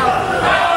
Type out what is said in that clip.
yourself.